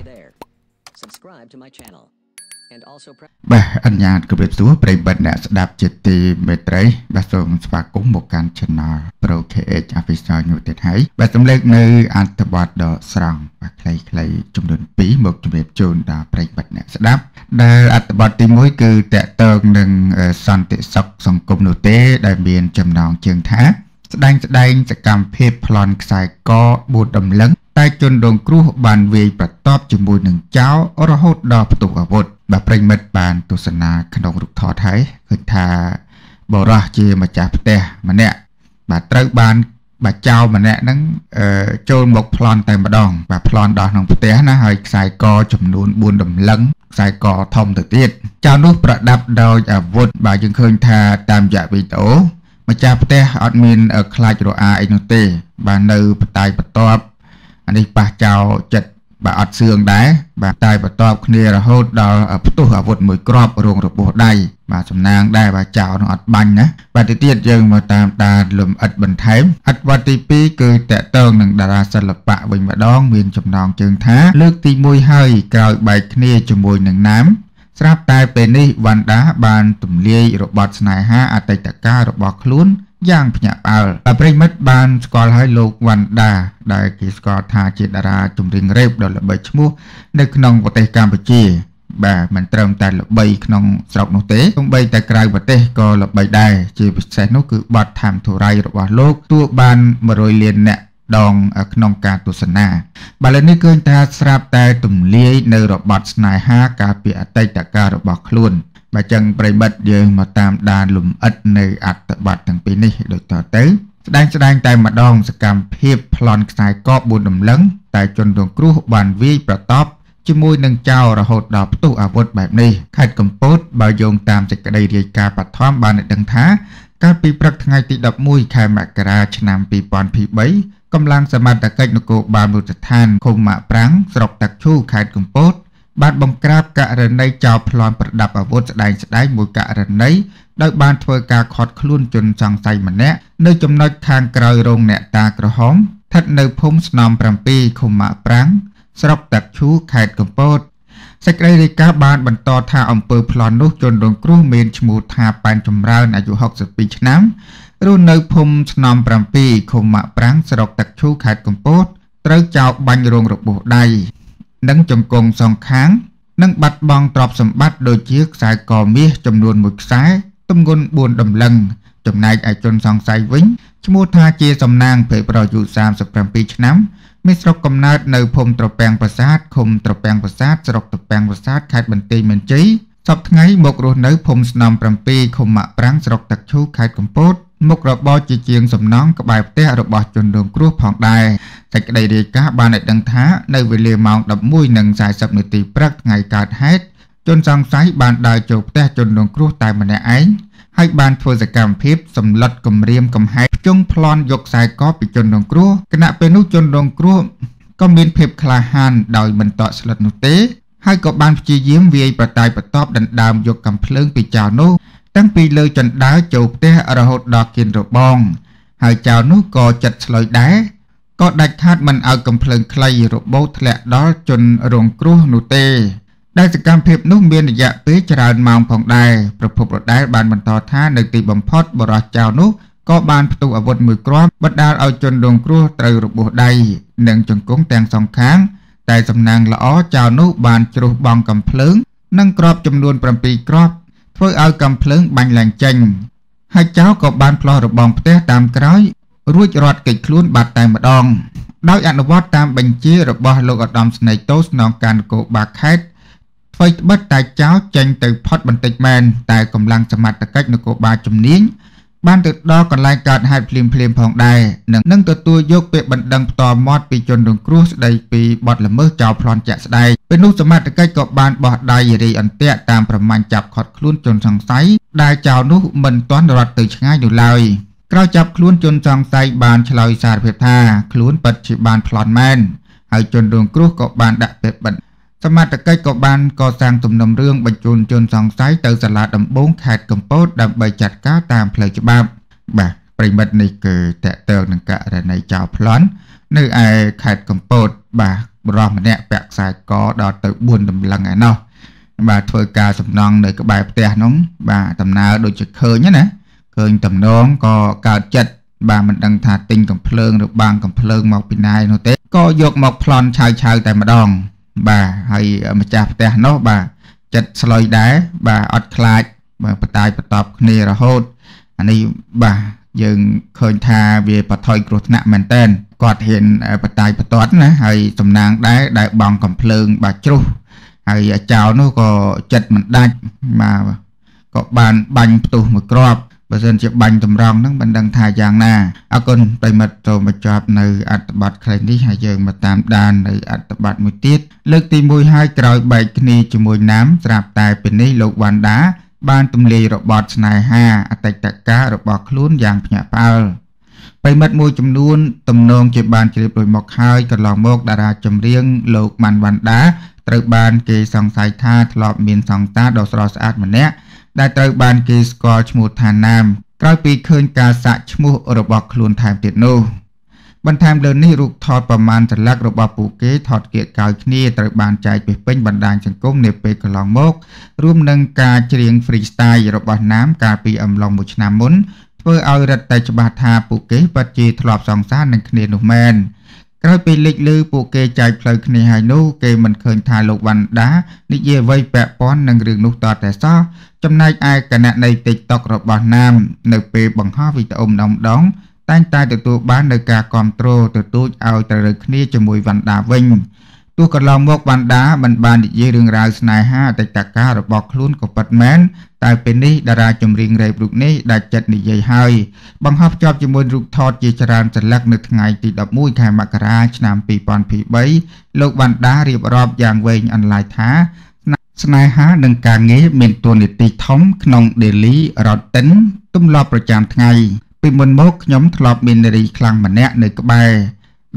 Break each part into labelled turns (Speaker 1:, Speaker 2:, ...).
Speaker 1: Hey there. Subscribe to my channel. And also press
Speaker 2: បាទអនុញ្ញាតគោរពសួរប្រិយមិត្តអ្នកស្ដាប់ជាទីមេត្រីបាទសូមស្វាគមន៍មកកាន់ Channel Pro KH Official មួយទៀតហើយបាទសំឡេងនៅអត្ថបទដ៏ស្រង់បាទខ្លីៗចំនួន2មកជម្រាបជូនដល់ប្រិយមិត្តអ្នកស្ដាប់ដែលអត្ថបទទី1គឺតកតងនឹងអឺសន្តិសុខសង្គមនោះទេ ដែលមានចំណងជើងថាស្ដែងស្ដែងសកម្មភាពប្លន់ខ្សែក4ដំឡឹង តែជនរងគ្រោះបានវាយប្រតបជាមួយនឹងចោររហូតដល់ផ្ទុះអាវុធបាទប្រិមិត្តបានទស្សនាក្នុងរូបថតហើយឃើញថាបរោះជាម្ចាស់ផ្ទះម្នាក់បាទត្រូវបានបាទចៅម្នាក់ហ្នឹងអឺចូលមកប្លន់តែម្ដង បាទប្លន់ដល់ក្នុងផ្ទះណាហើយខ្សែកចំនួន4ដំឡឹងខ្សែកធំទៅទៀតចៅនោះប្រដាប់ដោយអាវុធបាទយើងឃើញថាតាមរយៈវីដេអូម្ចាស់ផ្ទះអត់មានខ្លាចរអាអីនោះទេ បាទនៅបតាយបន្ទាប់ អានេះប៉ះចោលចិត្តបាទអត់សឿងដែរបាទតែបន្ទាប់គ្នារហូតដល់ផ្ទុះអាវុធមួយគ្រាប់រងរបួសដៃបាទសំណាងដែរបាទចោលនឹងអត់បាញ់ណាបាទទៅទៀតយើងមកតាមដានលំអិតបន្ថែមអត្ថបទទី2គឺតកតងនឹងតារាសិល្បៈវិញម្ដង មានចំណងជើងថា លើកទី1ហើយក្រោយបែកគ្នាជាមួយនឹងណាម ស្រាប់តែពេលនេះវណ្ណដាបានទម្លាយរបត់ស្នេហាអតីតកាលរបស់ខ្លួនយ៉ាងភ្ញាក់ផ្អើលតែប្រិមិត្តបានស្គាល់ហើយលោកវណ្ណដាដែលគេស្គាល់ថាជាតារាចម្រៀងរ៉េបដ៏ល្បីឈ្មោះនៅក្នុងប្រទេសកម្ពុជាបាទមិនត្រឹមតែល្បីក្នុងស្រុកនោះទេទោះបីតែក្រៅប្រទេសក៏ល្បីដែរជាពិសេសនោះគឺបទថាមធុរៃរបស់លោក ទួបាន100លានអ្នក ដងក្នុងការទស្សនាបាទលើនេះឃើញថាស្រាប់តែទម្លាយនៅរបត់ស្នេហាកាលពីអតីតកាលរបស់ខ្លួនបាទចឹងប្រិមិត្តយើងមកតាមដានលំអិតនៅអត្ថបទទាំងពីរនេះដូចតទៅស្ដែងស្ដែងតែម្ដងសកម្មភាពប្លន់ខ្សែក4ដំឡឹងតែជនរងគ្រោះបានវាយប្រតបជាមួយនឹងចៅរហូតដល់ផ្ទុះអាវុធបែបនេះខេត្តកំពតបើយោងតាមសេចក្តីរាយការណ៍បឋមបានដឹងថាកាលពីព្រឹកថ្ងៃទី11ខែមករាឆ្នាំ2023 កម្លាំងសមត្ថកិច្ចនគរបាលមូលដ្ឋានឃុំម៉ាក់ប្រាំងស្រុកតាក់ឈូខេត្តកំពត បានបង្ក្រាបករណីចោរប្លន់ប្រដាប់អាវុធស្ដែងស្ដែងមួយករណីដោយបានធ្វើការខាត់ខ្លួនជនសង្ស័យម្នាក់នៅចំណុចខាងក្រោយរោងអ្នកតាក្រហមស្ថិតនៅភូមិស្នំ7ឃុំម៉ាក់ប្រាំងស្រុកតាក់ឈូខេត្តកំពត សេចក្តីរាយការណ៍បានបន្តថាអំពើប្លន់នោះជនរងគ្រោះមានឈ្មោះថាប៉ែនចម្រើនអាយុ62ឆ្នាំរស់នៅភូមិស្នំ7ឃុំម៉ាក់ប្រាំងស្រុកតាក់ឈូខេត្តកំពតត្រូវចោរបាញ់រងរបួសដៃនិងចង្គង់សងខាង និងបាត់បង់ទ្រព្យសម្បត្តិដូចជាខ្សែកមាសចំនួន1ខ្សែទម្ងន់4ដំឡឹងចំណែកឯជនសង្ស័យវិញឈ្មោះថាជាសំណាងភេទប្រុសអាយុ37ឆ្នាំ មានស្រុកកំណើតនៅភូមិត្រពាំងប្រាសាទឃុំត្រពាំងប្រាសាទស្រុកត្រពាំងប្រាសាទខេត្តបន្ទាយមានជ័យសប្តាហ៍ថ្ងៃមករស់នៅភូមិស្នំ7ឃុំម៉ាក់ប្រាំងស្រុកតាក់ឈូខេត្តកំពតមុខរបរជាជាងសំណង់ក្បែរផ្ទះរបស់ជនរងគ្រោះផងដែរសេចក្តីរាយការណ៍បានឲ្យដឹងថានៅវេលាម៉ោង11:40នាទីព្រឹកថ្ងៃកើតហេតុជនសង្ស័យបានដើរចូលផ្ទះជនរងគ្រោះតែម្នាក់ឯង ហើយបានធ្វើសកម្មភាពសម្លុតគំរាមកំហែងភ្ជង់ប្លន់យកខ្សែកពីជនរងគ្រោះគណៈពេលនោះជនរងគ្រោះក៏មានភាពក្លាហានដោយមិនតក់ស្លុតនោះទេហើយក៏បានព្យាយាមវាយប្រតាយបន្ទាប់ដណ្ដើមយកកំភ្លើងពីចៅនោះតាំងពីលើចណ្ដើរចូលផ្ទះរហូតដល់គៀនរបង ហើយចៅនោះក៏ចិត្តឆ្លើយដែរក៏ដាច់ខាតមិនឲ្យកំភ្លើងខ្លីរបូតធ្លាក់ដល់ជនរងគ្រោះនោះទេ ដែលសកម្មភាពនោះមានរយៈពេលច្រើនម៉ោងផងដែរប្រពន្ធរដែលបានបន្តថានៅទីបំផុតបរិះចៅនោះក៏បានផ្ទុះអាវុធមួយគ្រាប់បណ្ដាលឲ្យជនរងគ្រោះត្រូវរបួសដៃនិងជង្គង់ទាំងសងខាង តែសំណាងល្អចៅនោះបានជ្រុះបង់កំភ្លើង និងគ្រាប់ចំនួន7គ្រាប់ធ្វើឲ្យកំភ្លើងបាញ់ឡើងចេញហើយចៅក៏បានផ្លោះរបងផ្ទះតាមក្រោយ រួចរត់គេចខ្លួនបាត់តែម្ដងដោយអនុវត្តតាមបញ្ជារបស់លោកឧត្តមស្នេហ៍តូស្នងការនគរបាលខេត្ត អ្វីត្បិតតែចៅចេញទៅផុតបន្តិចមែនតែកម្លាំងសមត្ថកិច្ចនគរបាលជំនាញបានទៅដល់កន្លែងកើតហេតុភ្លាមភ្លាមផងដែរនិងនឹងទទួលយកពាក្យបណ្ដឹងផ្ទាល់មាត់ពីជនរងគ្រោះស្ដីពីបទល្មើសចោលប្លន់ជាក់ស្ដែងពេលនោះសមត្ថកិច្ចក៏បានបោះដៃរីអន្ទាក់តាមប្រមាញ់ចាប់ខាត់ខ្លួនជនសង្ស័យដែលចោលនោះមិនទាន់រត់ទៅឆ្ងាយនោះឡើយក្រោយចាប់ខ្លួនជនសង្ស័យបានឆ្លើយសារភាពថាខ្លួនពិតជាបានប្លន់មែនហើយជនរងគ្រោះក៏បានដាក់ពាក្យបណ្សមត្ថកិច្ចក៏បានកសាងទំនុំរឿងបញ្ជូនជនសង្ស័យទៅសាលាដំបងខេត្តកំពតដើម្បីចាត់ការតាមផ្លូវច្បាប់ បាទប្រិមិត្តនេះគឺតកតើនឹងករណីចោលប្លន់នៅឯខេត្តកំពត បាទបរោះម្នាក់ពាក់ខ្សែកដល់ទៅ4តម្លឹងឯណោះបាទធ្វើការសំណង់នៅក្បែរផ្ទះនោះបាទដំណើរដូចជាឃើញណាឃើញតំណងក៏កើតចិត្តបាទមិនដឹងថាទិញកំភ្លើងឬបាំងកំភ្លើងមកពីណានោះទេក៏យកមកប្លន់ឆៅឆៅតែម្ដង បាទហើយម្ចាស់ផ្ទះនោះបាទចិត្តស្លុយដែរបាទអត់ខ្លាចបាទបតាយបតប់គ្នារហូតអានេះបាទយើងឃើញថាវាបថុយគ្រោះថ្នាក់មែនតើគាត់ហ៊ានបតាយបតត់ណាហើយសំណាងដែរដែលបងកំភ្លើងបាទជ្រុះហើយចៅនោះក៏ចិត្តមិនដាច់បាទក៏បានបាញ់ផ្ទុះមួយគ្រាប់ បើសិនជាបាញ់តម្រង់ហ្នឹងមិនដឹងថាយ៉ាងណាអរគុណប្រិមិត្តចូលមកចប់នៅអត្ថបទខ្លីនេះហើយយើងមកតាមដាននៅអត្ថបទមួយទៀតលើកទី1ហើយក្រោយបែកគ្នាជាមួយណាមស្រាប់តែពេលនេះលោកវ៉ាន់ដា បានទម្លាយរបត់ស្នេហាអតីតកាលរបស់ខ្លួនយ៉ាងភ្ញាក់ផ្អើលប្រិមិត្តមួយចំនួនទំនងជាបានជ្រាបដោយមកហើយកន្លងមកតារាចម្រៀងលោកម៉ាន់វ៉ាន់ដាត្រូវបានគេសង្ស័យថាធ្លាប់មានសង្តារដ៏ស្រស់ស្អាតម្នាក់ ដែលត្រូវបានគេស្គាល់ឈ្មោះថាណាម ក្រោយពីឃើញការសាក់ឈ្មោះរបស់ខ្លួនថែមទៀតនោះបន្ថែមលើនេះរូបថតប្រមាណចលឹករបស់ពួកគេថតគៀកកោយគ្នាត្រូវបានចែកពីពេញបណ្ដាញសង្គមនាពេលកន្លងមករួមនឹងការច្រៀង freestyle របស់ណាមកាលពីអំឡុងមួយឆ្នាំមុនធ្វើឲ្យរឹតតែច្បាស់ថាពួកគេពិតជាធ្លាប់សង្សារនឹងគ្នានោះមែន ក្រោយពីលេចលឺពួកគេចែកផ្លូវគ្នាហើយនោះ គេមិនឃើញថាលោកវ៉ាន់ដានិយាយអ្វីពាក់ព័ន្ធនឹងរឿងនោះតតែសោះចំណែកឯគណៈនៃ TikTok របស់ណាម នៅពេលបង្ហោះវីដេអូម្ដងម្ដងតែងតែទទួលបាននូវការគ្រប់គ្រងទទូចឲ្យត្រូវគ្នាជាមួយវ៉ាន់ដាវិញ ទោះកន្លងមកវ៉ាន់ដាមិនបាននិយាយរឿងរ៉ាវស្នេហាអតីតកាលរបស់ខ្លួនក៏ពិតមែនតែពេលនេះតារាចម្រៀងរ៉េបរូបនេះដាច់ចិត្តនិយាយហើយបង្ហោះភ្ជាប់ជាមួយរូបថតជាច្រើនសន្លឹកនៅថ្ងៃទី11ខែមករាឆ្នាំ2023លោកវ៉ាន់ដារៀបរាប់យ៉ាងវែងអន្លាយថាស្នេហានិងការងារមានតួនាទីធំក្នុង Daily Routine ទម្លាប់ប្រចាំថ្ងៃពីមុនមកខ្ញុំធ្លាប់មាននារីខ្លាំងម្នាក់នៅក្បែរ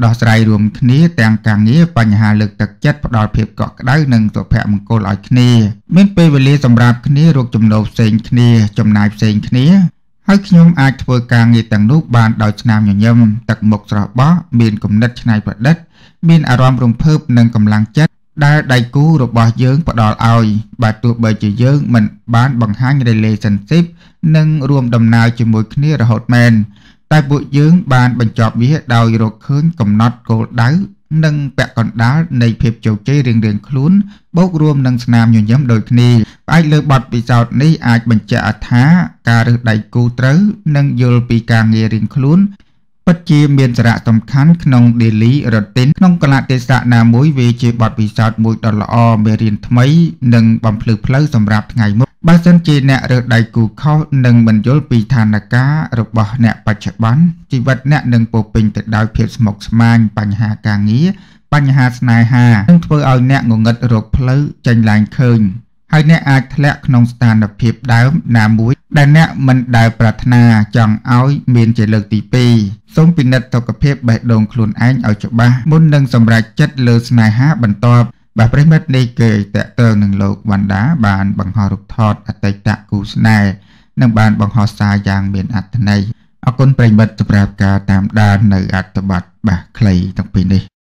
Speaker 2: ដោះស្រាយរួមគ្នាទាំងការងារបញ្ហាលើកទឹកចិត្តផ្ដល់ភាពកក់ក្ដៅនិងសុភមង្គលឲ្យគ្នាមានពេលវេលាសម្រាប់គ្នារកចំណូលផ្សេងគ្នាចំណាយផ្សេងគ្នាហើយខ្ញុំអាចធ្វើការងារទាំងនោះបានដោយស្នាមញញឹមទឹកមុខស្រស់បោះមានគំនិតច្នៃប្រឌិត មានអារម្មណ៍រំភើបនិងកម្លាំងចិត្តដែលដៃគូរបស់យើងផ្ដល់ឲ្យបើទោះបីជាយើងមិនបានបង្ហាញ relationship និងរួមដំណើរជាមួយគ្នារហូតមែន តែពួកយើងបានបញ្ចប់វាដោយរកឃើញកំណត់គោលដៅនិងពាក់កណ្ដាលនៃភាពជោគជ័យរៀងៗខ្លួនបូករួមនឹងស្នាមញញឹមដូចគ្នាផ្អែកលើបទពិសោធន៍នេះអាចបញ្ជាក់ថាការរើសដៃគូត្រូវនិងយល់ពីការងាររៀងខ្លួនពិតជាមានសារៈសំខាន់ក្នុង daily routine ក្នុងកលៈទេសៈណាមួយវាជាបទពិសោធន៍មួយដ៏ល្អមេរៀនថ្មី និងបំភ្លឺផ្លូវសម្រាប់ថ្ងៃមុខ បើសិនជាអ្នករើសដៃគូខុសនិងមិនយល់ពីឋានភាពរបស់អ្នកបច្ចុប្បន្នជីវិតអ្នកនឹងពោពេញទៅដោយភាពស្មុគស្មាញបញ្ហាការងារបញ្ហាស្នេហានឹងធ្វើឲ្យអ្នកងងឹតរកផ្លូវចេញឡើងឃើញហើយអ្នកអាចធ្លាក់ក្នុងស្ថានភាពដើមណាមួយដែលអ្នកមិនដែលប្រាថ្នាចង់ឲ្យមានជាលើកទី2សូមពិនិត្យសុខភាពបេះដូងខ្លួនឯងឲ្យច្បាស់មុននឹងសម្រេចចិត្តលើស្នេហាបន្ទាប់ បាទប្រិមិត្តនេះគេតកតើនឹងលោកវណ្ដាបានបង្ហោះរូបថតអតីតគូស្នេហ៍និងបានបង្ហោះសារយ៉ាងមានអត្ថន័យអរគុណប្រិមិត្តសម្រាប់ការតាមដាននៅអត្ថបទបាទខ្លីទាំងពីរនេះ។